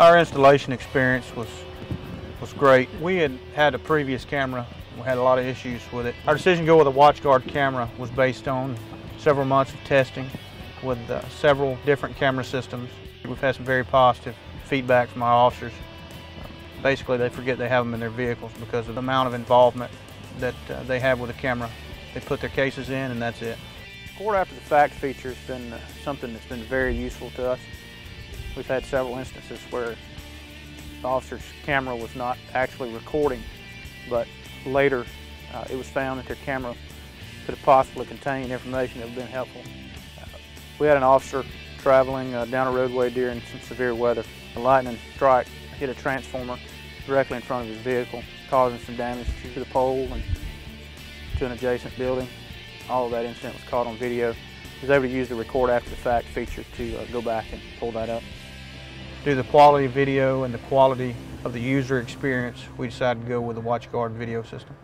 Our installation experience was was great. We had had a previous camera. We had a lot of issues with it. Our decision to go with a WatchGuard camera was based on several months of testing with uh, several different camera systems. We've had some very positive feedback from our officers. Basically, they forget they have them in their vehicles because of the amount of involvement that uh, they have with the camera. They put their cases in and that's it. Record after the fact feature has been uh, something that's been very useful to us. We've had several instances where the officer's camera was not actually recording, but later uh, it was found that their camera could have possibly contained information that would have been helpful. Uh, we had an officer traveling uh, down a roadway during some severe weather. A lightning strike hit a transformer directly in front of his vehicle, causing some damage to the pole and to an adjacent building. All of that incident was caught on video. Was able to use the record after the fact feature to uh, go back and pull that up. Due to the quality of video and the quality of the user experience, we decided to go with the WatchGuard video system.